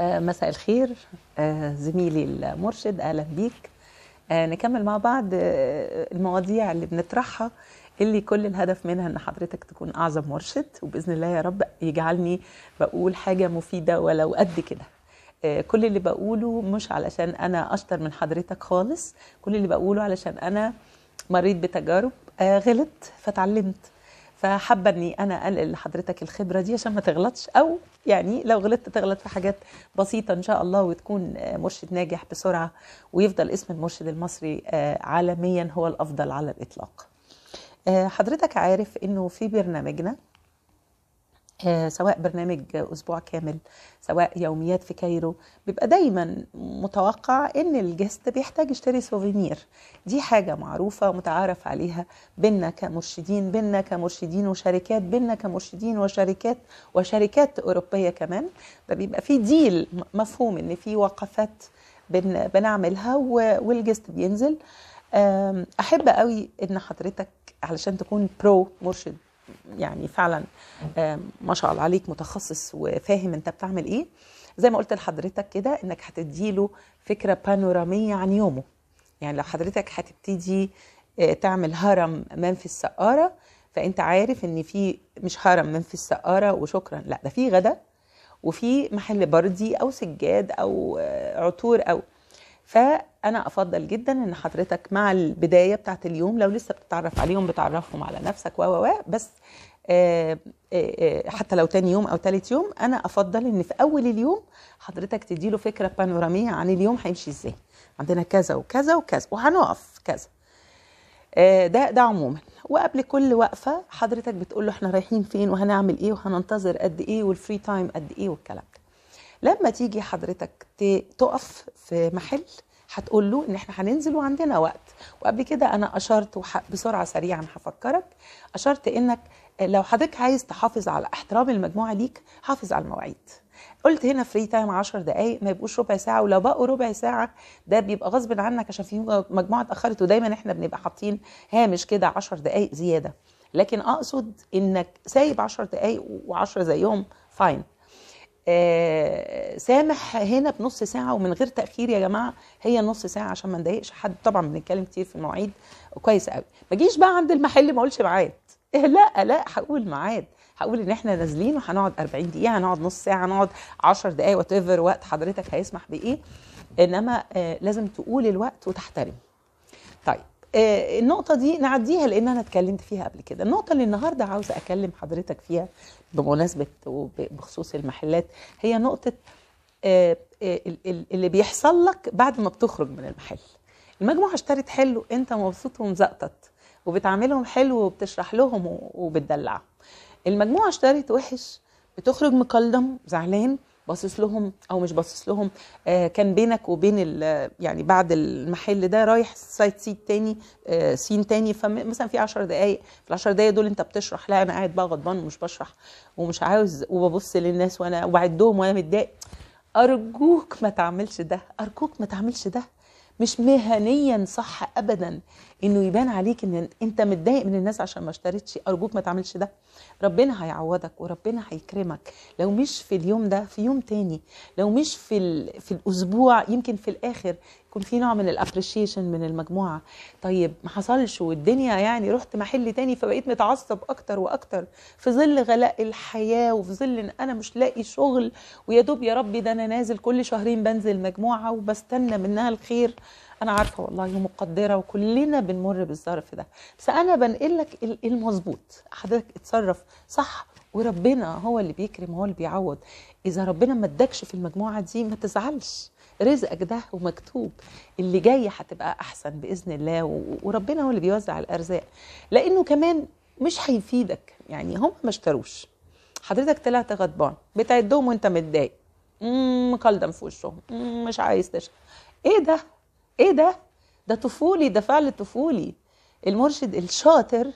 آه، مساء الخير آه، زميلي المرشد أهلا بيك. آه، نكمل مع بعض المواضيع اللي بنطرحها اللي كل الهدف منها إن حضرتك تكون أعظم مرشد وبإذن الله يا رب يجعلني بقول حاجة مفيدة ولو قد كده. كل اللي بقوله مش علشان أنا أشطر من حضرتك خالص كل اللي بقوله علشان أنا مريت بتجارب غلط فتعلمت. فحابه اني أنا انقل لحضرتك الخبرة دي عشان ما تغلطش أو يعني لو غلطت تغلط في حاجات بسيطة إن شاء الله وتكون آه، مرشد ناجح بسرعة ويفضل اسم المرشد المصري آه، عالميا هو الأفضل على الإطلاق. آه، حضرتك عارف إنه في برنامجنا سواء برنامج أسبوع كامل سواء يوميات في كايرو بيبقى دايما متوقع إن ال guest بيحتاج يشتري souvenir دي حاجة معروفة ومتعارف عليها بينا كمرشدين بينا كمرشدين وشركات بينا كمرشدين وشركات وشركات أوروبية كمان. فبيبقى في ديل مفهوم إن في وقفات بن بنعملها والجست بينزل. أحب قوي إن حضرتك علشان تكون برو مرشد يعني فعلا ما شاء الله عليك متخصص وفاهم أنت بتعمل إيه. زي ما قلت لحضرتك كده إنك هتديله فكرة بانورامية عن يومه. يعني لو حضرتك هتبتدي آه، تعمل هرم منفي السقارة فأنت عارف إن في مش هرم منفي السقارة وشكرا لا ده في غدا وفي محل بردي أو سجاد أو آه، عطور أو فأنا أفضل جدا إن حضرتك مع البداية بتاعت اليوم لو لسه بتتعرف عليهم بتعرفهم على نفسك و و و بس آه، آه، آه، حتى لو تاني يوم أو تالت يوم أنا أفضل إن في أول اليوم حضرتك تديله فكرة بانورامية عن اليوم هيمشي إزاي. عندنا كذا وكذا وكذا وهنقف كذا. ده ده عموما. وقبل كل وقفة حضرتك بتقول له إحنا رايحين فين وهنعمل إيه وهننتظر قد إيه وال free time قد إيه والكلام لما تيجي حضرتك تقف في محل هتقول له إن إحنا هننزل وعندنا وقت. وقبل كده أنا أشرت وح- بسرعة سريعا هفكرك. أشرت إنك لو حضرتك عايز تحافظ على احترام المجموعة ليك حافظ على المواعيد. قلت هنا free time 10 دقائق ما يبقوش ربع ساعة ولو بقوا ربع ساعة ده بيبقى غصب عنك عشان في مجموعة اتأخرت ودايما إحنا بنبقى حاطين هامش كده 10 دقائق زيادة. لكن أقصد إنك سايب 10 دقائق و10 زيهم فاين سامح هنا بنص ساعة ومن غير تأخير يا جماعة هي نص ساعة عشان ما نضايقش حد. طبعا بنتكلم كتير في المواعيد كويس قوي. ما جيش بقى عند المحل ما اقولش ميعاد. لا لا هقول ميعاد. هقول إن إحنا نازلين وهنقعد 40 دقيقة هنقعد نص ساعة هنقعد 10 دقايق وات وقت حضرتك هيسمح بإيه. إنما آه، لازم تقول الوقت وتحترم. طيب آه، النقطة دي نعديها لأن أنا اتكلمت فيها قبل كده، النقطة اللي النهاردة عاوزة أكلم حضرتك فيها بمناسبة وبخصوص المحلات هي نقطة آه، آه، ال- ال- اللي بيحصل لك بعد ما بتخرج من المحل. المجموعة اشترت حلو أنت مبسوط ومزقطط وبتعاملهم حلو وبتشرح لهم وبتدلعهم. المجموعة اشترت وحش بتخرج مكلدم زعلان باصص لهم أو مش باصص لهم. آه كان بينك وبين يعني بعد المحل ده رايح site site تاني آه سين تاني. فمثلا في 10 دقائق في ال 10 دقائق دول أنت بتشرح. لا أنا قاعد بقى غضبان ومش بشرح ومش عاوز وببص للناس وأنا وبعدهم وأنا متضايق. أرجوك ما تعملش ده. أرجوك ما تعملش ده. مش مهنيا صح ابدا إنه يبان عليك إن أنت متضايق من الناس عشان ما اشتريتش أرجوك ما تعملش ده ربنا هيعوضك وربنا هيكرمك لو مش في اليوم ده في يوم تاني لو مش في. في الأسبوع يمكن في الآخر يكون في نوع من الابريشيشن من المجموعة. طيب ما حصلش والدنيا يعني رحت محل تاني فبقيت متعصب أكتر وأكتر في ظل غلاء الحياة وفي ظل إن أنا مش لاقي شغل ويا دوب يا ربي ده أنا نازل كل شهرين بنزل مجموعة وبستنى منها الخير. أنا عارفة والله ومقدره وكلنا بنمر بالظرف ده. بس أنا بنقل لك ال- المظبوط. حضرتك اتصرف صح وربنا هو اللي بيكرم هو اللي بيعوض. إذا ربنا ما ادكش في المجموعة دي ما تزعلش. رزقك ده ومكتوب. اللي جاي هتبقى أحسن بإذن الله وربنا هو اللي بيوزع الأرزاق. لأنه كمان مش هيفيدك. يعني هم ما اشتروش. حضرتك طلعت غضبان. بتعدهم وانت متضايق. مكلدم في وشهم. مش عايز تشرب. إيه ده؟ إيه ده؟ ده طفولي ده فعل طفولي. المرشد الشاطر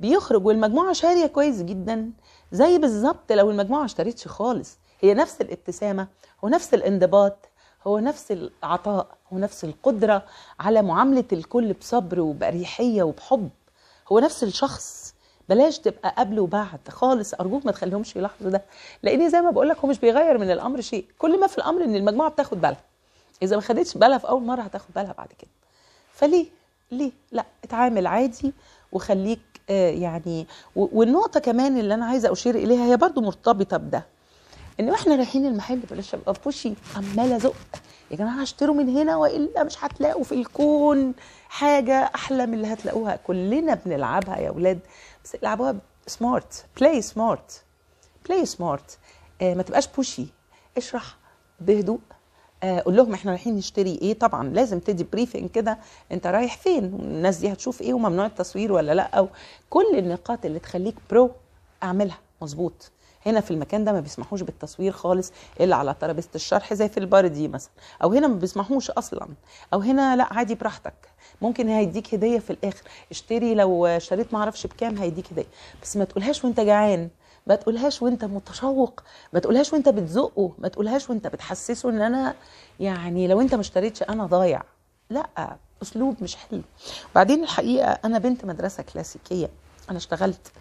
بيخرج والمجموعة شارية كويس جدا. زي بالظبط لو المجموعة ما اشترتش خالص. هي نفس الابتسامة ونفس الانضباط. هو نفس العطاء هو نفس القدرة على معاملة الكل بصبر وبأريحية وبحب. هو نفس الشخص. بلاش تبقى قبل وبعد خالص. أرجوك ما تخليهمش يلاحظوا ده. لأن زي ما بقول لك هو مش بيغير من الأمر شيء. كل ما في الأمر إن المجموعة بتاخد بالها. إذا ما خدتش بالها في أول مرة هتاخد بالها بعد كده. فليه؟ ليه؟ لأ اتعامل عادي وخليك آه يعني والنقطة كمان اللي أنا عايزة أشير إليها هي برضو مرتبطة بده. ان وإحنا رايحين المحل بلاش أبقى بوشي عمالة أزق. يا جماعة اشتروا من هنا وإلا مش هتلاقوا في الكون حاجة أحلى من اللي هتلاقوها. كلنا بنلعبها يا أولاد بس العبوها smart play smart play smart ما تبقاش pushy. اشرح بهدوء. آه قول لهم إحنا رايحين نشتري إيه. طبعا لازم تدي briefing كده. أنت رايح فين؟ الناس دي هتشوف إيه وممنوع التصوير ولا لأ؟ أو كل النقاط اللي تخليك pro أعملها. مظبوط. هنا في المكان ده ما بيسمحوش بالتصوير خالص إلا على ترابيزه الشرح زي في البردي مثلا. أو هنا ما بيسمحوش أصلا. أو هنا لا عادي براحتك. ممكن هيديك هدية في الآخر. اشتري لو اشتريت ما أعرفش بكام هيديك هدية. بس ما تقولهاش وأنت جعان. ما تقولهاش وأنت متشوق. ما تقولهاش وأنت بتزقه. ما تقولهاش وأنت بتحسسه إن أنا يعني لو أنت ما اشتريتش أنا ضايع. لا أسلوب مش حلو. بعدين الحقيقة أنا بنت مدرسة كلاسيكية. أنا اشتغلت.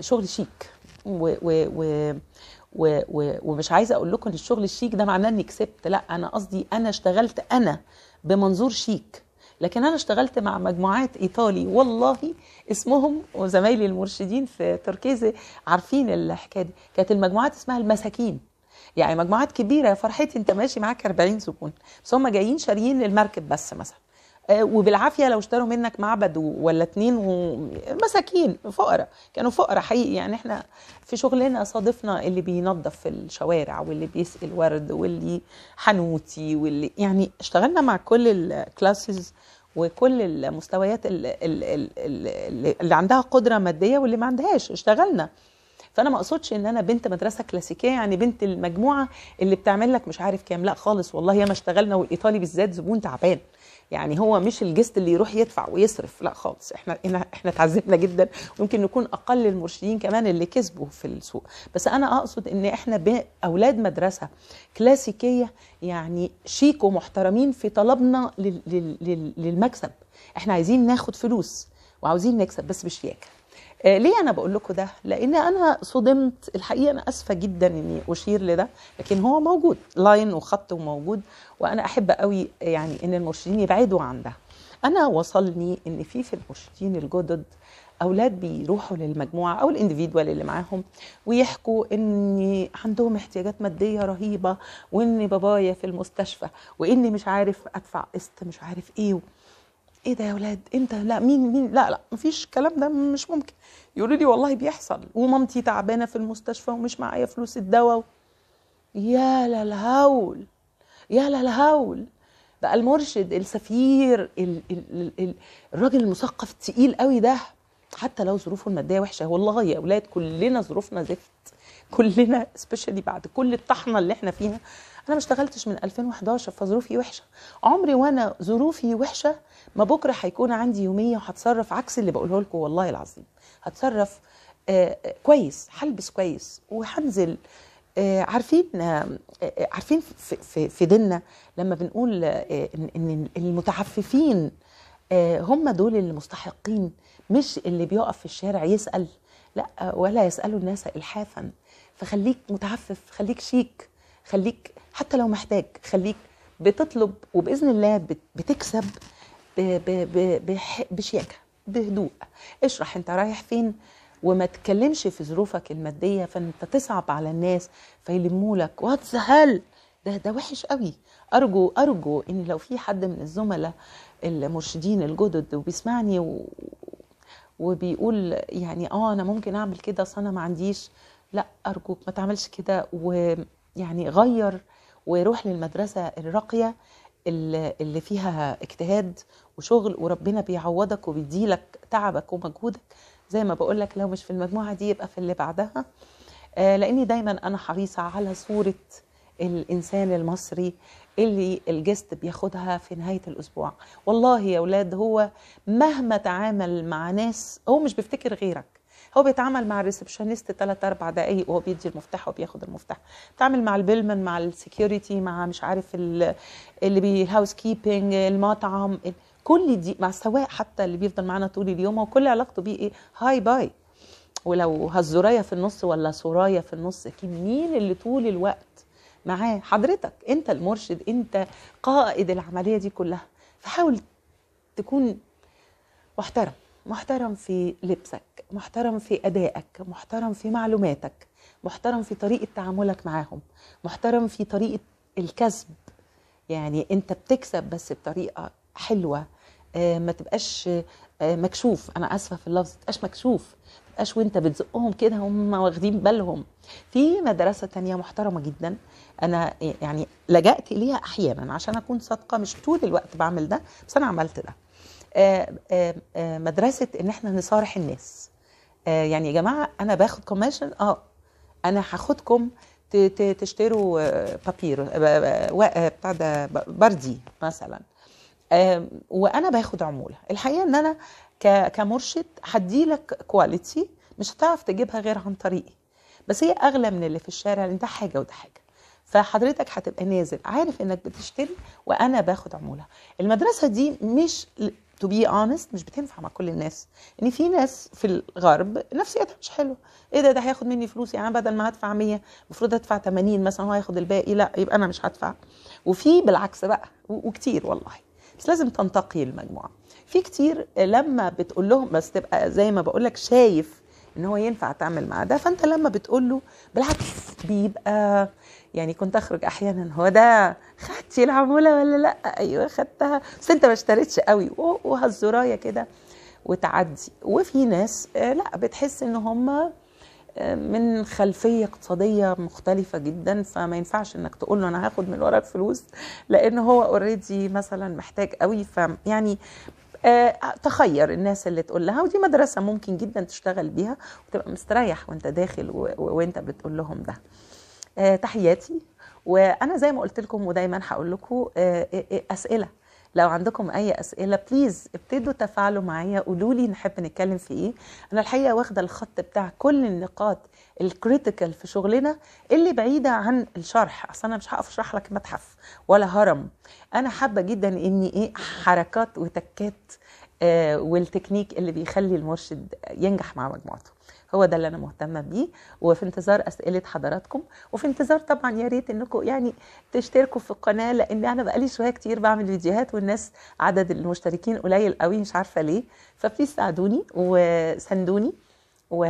شغل شيك. و و و و و ومش عايزة أقول لكم إن الشغل الشيك ده معناه إني كسبت. لا أنا قصدي أنا اشتغلت أنا بمنظور شيك. لكن أنا اشتغلت مع مجموعات إيطالي والله اسمهم وزمايلي المرشدين في تركيزي عارفين الحكاية دي. كانت المجموعات اسمها المساكين. يعني مجموعات كبيرة يا فرحتي أنت ماشي معاك 40 زبون بس هم جايين شاريين للمركب بس مثلا. وبالعافية لو اشتروا منك معبد ولا اتنين ومساكين فقراء كانوا فقراء حقيقي. يعني إحنا في شغلنا صادفنا اللي بينظف الشوارع واللي بيسقي الورد واللي حنوتي واللي يعني اشتغلنا مع كل الكلاسز وكل المستويات اللي عندها قدرة مادية واللي ما عندهاش. اشتغلنا. فأنا ما أقصدش إن أنا بنت مدرسة كلاسيكية يعني بنت المجموعة اللي بتعمل لك مش عارف كام. لا خالص والله ياما اشتغلنا والإيطالي بالذات زبون تعبان. يعني هو مش الجست اللي يروح يدفع ويصرف. لا خالص إحنا إحنا, اتعذبنا جدا. ويمكن نكون أقل المرشدين كمان اللي كسبوا في السوق. بس أنا أقصد إن إحنا أولاد مدرسة كلاسيكية يعني شيك ومحترمين في طلبنا لل لل للمكسب. إحنا عايزين ناخد فلوس وعاوزين نكسب بس بشياكة. ليه أنا بقول لكم ده؟ لأن أنا صدمت. الحقيقة أنا آسفة جدا إني أشير لده لكن هو موجود. لاين وخط وموجود وأنا أحب قوي يعني إن المرشدين يبعدوا عن ده. أنا وصلني إن في في المرشدين الجدد أولاد بيروحوا للمجموعة أو الإنديفيدوال اللي معاهم ويحكوا ان عندهم احتياجات مادية رهيبة وإن بابايا في المستشفى وإني مش عارف أدفع قسط مش عارف إيه إيه ده يا ولاد؟ انت لا مين مين؟ لا لا مفيش الكلام ده مش ممكن. يقولوا لي والله بيحصل ومامتي تعبانة في المستشفى ومش معايا فلوس الدواء يا للهول يا للهول بقى المرشد السفير ال ال ال الراجل المثقف التقيل قوي ده. حتى لو ظروفه المادية وحشة والله يا أولاد كلنا ظروفنا زفت. كلنا سبيشالي بعد كل الطحنة اللي إحنا فيها. أنا ما اشتغلتش من 2011 فظروفي وحشة. عمري وأنا ظروفي وحشة ما بكرة هيكون عندي يومية وهتصرف عكس اللي بقوله لكم والله العظيم. هتصرف آه كويس هلبس كويس وهنزل آه عارفين آه عارفين في, في, في ديننا لما بنقول آه إن المتعففين آه هم دول المستحقين مش اللي بيقف في الشارع يسأل لا ولا يسالوا الناس الحافا. فخليك متعفف خليك شيك خليك حتى لو محتاج خليك بتطلب وبإذن الله بتكسب بشياكة بهدوء. اشرح انت رايح فين وما تتكلمش في ظروفك المادية فانت تصعب على الناس فيلموا لك. واتس هل ده ده وحش قوي. أرجو أرجو إن لو في حد من الزملاء المرشدين الجدد وبيسمعني و... وبيقول يعني آه أنا ممكن أعمل كده أصل أنا ما عنديش. لا ارجوك ما تعملش كده ويعني غير وروح للمدرسة الراقية اللي فيها اجتهاد وشغل وربنا بيعوضك وبيديلك تعبك ومجهودك. زي ما بقول لك لو مش في المجموعة دي يبقى في اللي بعدها. آه لأني دايما أنا حريصة على صورة الإنسان المصري اللي ال guest بياخدها في نهاية الأسبوع. والله يا أولاد هو مهما تعامل مع ناس هو مش بيفتكر غيرك. هو بيتعامل مع الريسبشنست 3 4 دقايق وهو بيدي المفتاح وبياخد المفتاح. بيتعامل مع ال bellman مع ال security مع مش عارف اللي بي ال housekeeping المطعم كل دي مع السواق حتى اللي بيفضل معانا طول اليوم وكل علاقته بيه إيه؟ هاي باي. ولو هزرايه في النص ولا سراية في النص لكن مين اللي طول الوقت معاه؟ حضرتك أنت المرشد أنت قائد العملية دي كلها. فحاول تكون محترم محترم في لبسك محترم في أدائك محترم في معلوماتك محترم في طريقة تعاملك معاهم محترم في طريقة الكسب. يعني أنت بتكسب بس بطريقة حلوة. ما تبقاش آه، مكشوف. أنا آسفة في اللفظ ما تبقاش مكشوف. ما تبقاش وأنت بتزقهم كده هم واخدين بالهم. في مدرسة تانية محترمة جدا. أنا يعني لجأت اليها أحيانا عشان أكون صادقة. مش طول الوقت بعمل ده بس أنا عملت ده. آه، آه، آه، مدرسة إن إحنا نصارح الناس. آه، يعني يا جماعة أنا باخد كوميشن آه. أنا هاخدكم تشتروا آه، paper آه، آه، آه، بتاع ده بردي مثلا. وأنا باخد عمولة. الحقيقة إن أنا كمرشد هديلك quality مش هتعرف تجيبها غير عن طريقي. بس هي أغلى من اللي في الشارع لأن ده حاجة وده حاجة. فحضرتك هتبقى نازل عارف إنك بتشتري وأنا باخد عمولة. المدرسة دي مش to be honest مش بتنفع مع كل الناس. ان في ناس في الغرب نفسيتها مش حلوة. إيه ده؟ ده هياخد مني فلوس. يعني أنا بدل ما هدفع 100 المفروض أدفع 80 مثلا هو هياخد الباقي. لا يبقى أنا مش هدفع. وفي بالعكس بقى وكتير والله. بس لازم تنتقي المجموعة. في كتير لما بتقول لهم بس تبقى زي ما بقول لك شايف إن هو ينفع تعمل معاه ده فأنت لما بتقول له بالعكس بيبقى يعني كنت أخرج أحيانا هو ده خدتي العمولة ولا لأ؟ أيوه خدتها. بس أنت ما اشتريتش قوي. وهالزرايه كده وتعدي. وفي ناس آه، لأ بتحس إن هم من خلفية اقتصادية مختلفة جدا فما ينفعش إنك تقول له أنا هاخد من وراك فلوس لأن هو اوريدي مثلا محتاج قوي. فيعني آه، تخير الناس اللي تقول لها ودي مدرسة ممكن جدا تشتغل بيها وتبقى مستريح وأنت داخل وأنت بتقول لهم ده. آه، تحياتي. وأنا زي ما قلت لكم ودايما هقول لكم آه، أسئلة. لو عندكم أي أسئلة please ابتدوا تفاعلوا معايا قولوا لي نحب نتكلم في إيه. أنا الحقيقة واخدة الخط بتاع كل النقاط ال critical في شغلنا اللي بعيدة عن الشرح أصل أنا مش هقف أشرح لك متحف ولا هرم. أنا حابة جدا إني إيه حركات وتكات آه، والتكنيك اللي بيخلي المرشد ينجح مع مجموعته. هو ده اللي أنا مهتمة بيه وفي انتظار أسئلة حضراتكم. وفي انتظار طبعا يا ريت إنكم يعني تشتركوا في القناة لأن أنا بقالي شوية كتير بعمل فيديوهات والناس عدد المشتركين قليل قوي مش عارفة ليه. فبليز ساعدوني وساندوني و